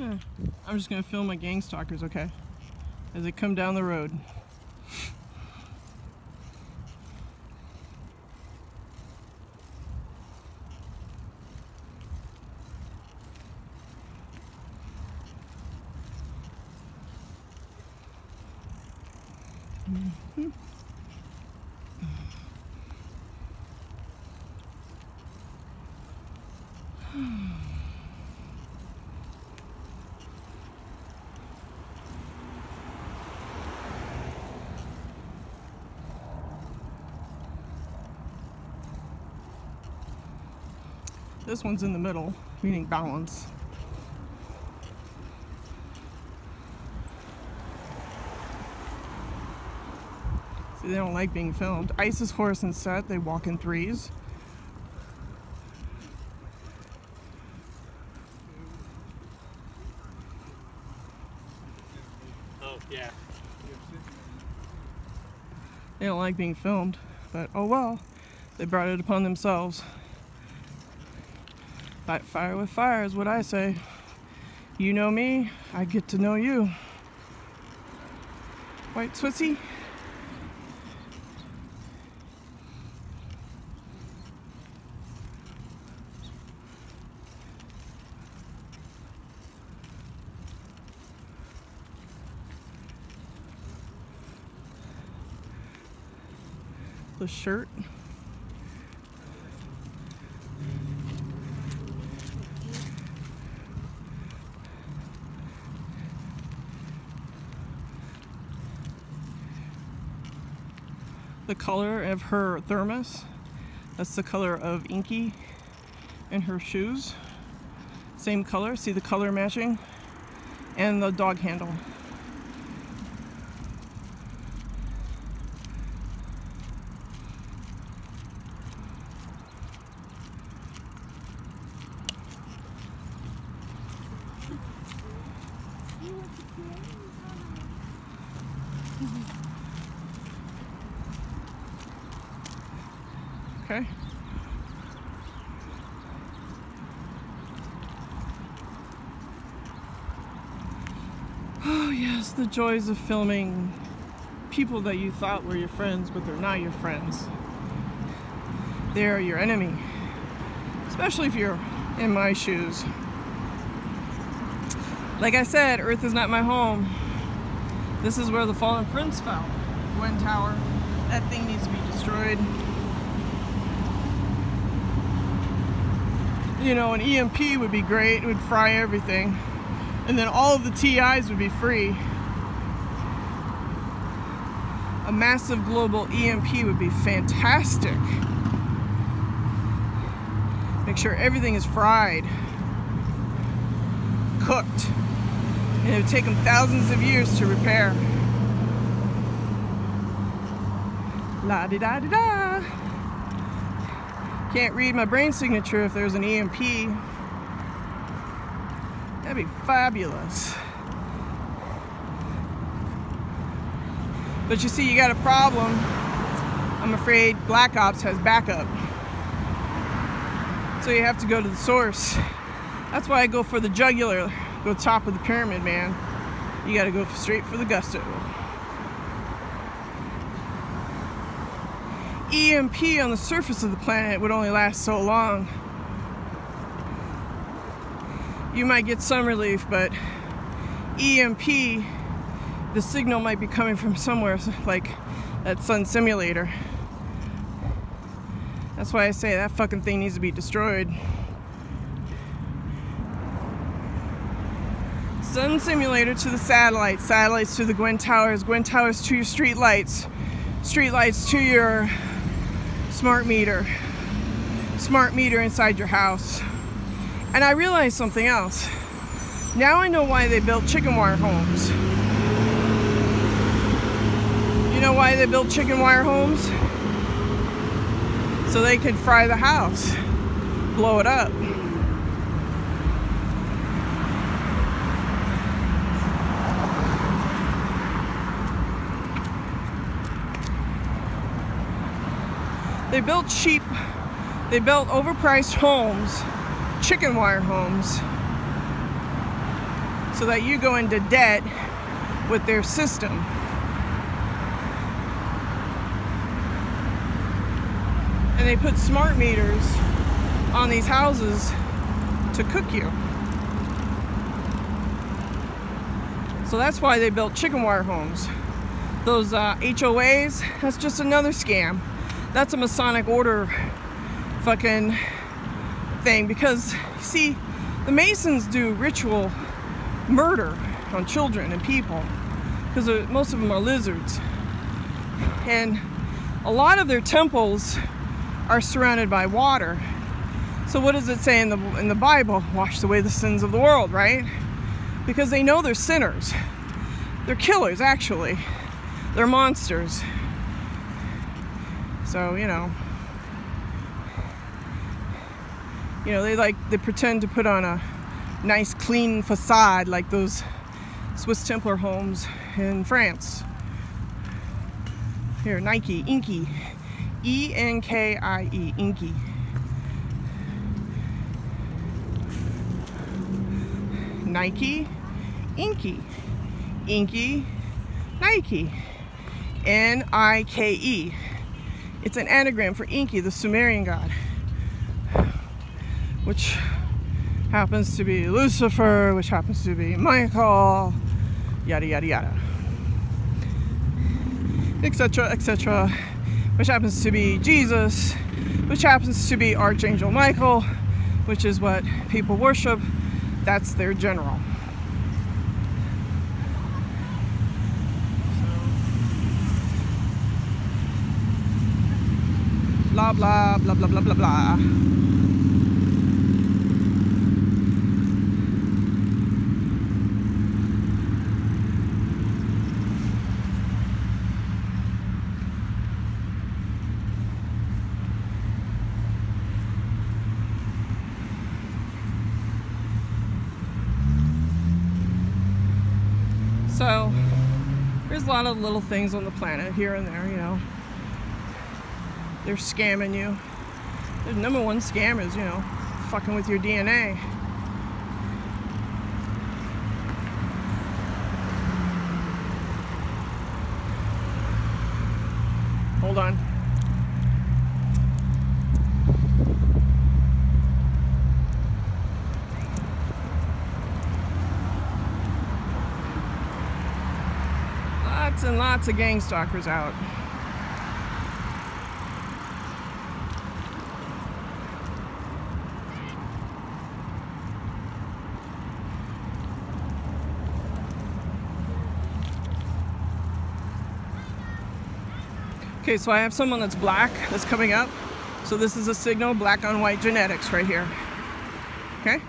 Yeah. I'm just gonna film my gang stalkers, okay? As they come down the road. Mm-hmm. This one's in the middle, meaning balance. See, they don't like being filmed. Isis Horus and set, they walk in threes. Oh, yeah. They don't like being filmed, but oh well, they brought it upon themselves. Fight fire with fire is what I say. You know me, I get to know you. White Swissy. The shirt. The color of her thermos. That's the color of Enki in her shoes. Same color, see the color matching? And the dog handle. Okay. Oh yes, the joys of filming people that you thought were your friends, but they're not your friends. They're your enemy. Especially if you're in my shoes. Like I said, Earth is not my home. This is where the fallen prince fell. Gwen Tower. That thing needs to be destroyed. You know, an EMP would be great. It would fry everything. And then all of the TIs would be free. A massive global EMP would be fantastic. Make sure everything is fried, cooked. And it would take them thousands of years to repair. La di da da. Can't read my brain signature if there's an EMP. That'd be fabulous. But you see, you got a problem. I'm afraid Black Ops has backup. So you have to go to the source. That's why I go for the jugular. Go top of the pyramid, man. You gotta go straight for the gusto. EMP on the surface of the planet would only last so long. You might get some relief, but EMP, the signal might be coming from somewhere, like that sun simulator. That's why I say that fucking thing needs to be destroyed. Sun simulator to the satellites, satellites to the Gwen Towers, Gwen Towers to your street lights, street lights to your smart meter, smart meter inside your house. And I realized something else. Now I know why they built chicken wire homes. You know why they built chicken wire homes? So they could fry the house, blow it up. They built cheap, they built overpriced homes, chicken wire homes, so that you go into debt with their system. And they put smart meters on these houses to cook you. So that's why they built chicken wire homes. Those uh, HOAs, that's just another scam. That's a Masonic order fucking thing because, you see, the Masons do ritual murder on children and people because most of them are lizards. And a lot of their temples are surrounded by water. So what does it say in the in the Bible? Wash away the sins of the world, right? Because they know they're sinners. They're killers actually. They're monsters. So, you know, you know, they like they pretend to put on a nice clean facade like those Swiss Templar homes in France. Here, Nike, Enki. E N K I E, Enki. Nike, Enki. Enki, Nike. N I K E. It's an anagram for Enki, the Sumerian god, which happens to be Lucifer, which happens to be Michael, yada yada yada, etc. etc. Which happens to be Jesus, which happens to be Archangel Michael, which is what people worship. That's their general. Blah blah blah blah blah blah blah So there's a lot of little things on the planet here and there, you know. They're scamming you. The number one scam is, you know, fucking with your DNA. Hold on. Lots and lots of gang stalkers out. Okay, so I have someone that's black that's coming up. So this is a signal, black on white genetics right here. Okay?